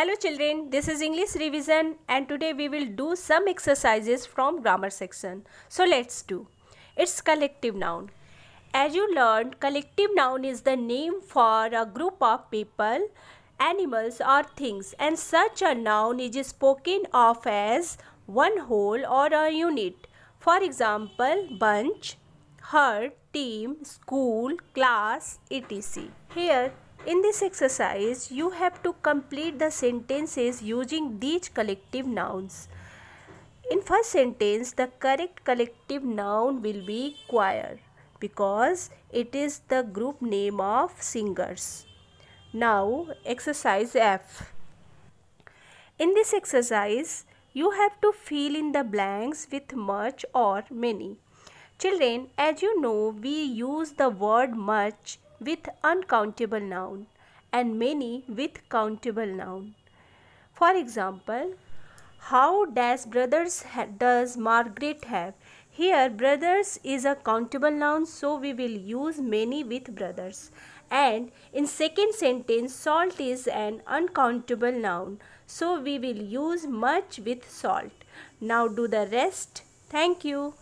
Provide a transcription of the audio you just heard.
Hello children, this is English revision and today we will do some exercises from grammar section. So let's do. It's collective noun. As you learned, collective noun is the name for a group of people, animals or things and such a noun is spoken of as one whole or a unit. For example, bunch, herd, team, school, class, etc. Here in this exercise, you have to complete the sentences using these collective nouns. In first sentence, the correct collective noun will be choir because it is the group name of singers. Now, exercise F. In this exercise, you have to fill in the blanks with much or many. Children, as you know, we use the word much with uncountable noun and many with countable noun. For example, how does brothers does Margaret have? Here brothers is a countable noun so we will use many with brothers. And in second sentence salt is an uncountable noun so we will use much with salt. Now do the rest. Thank you.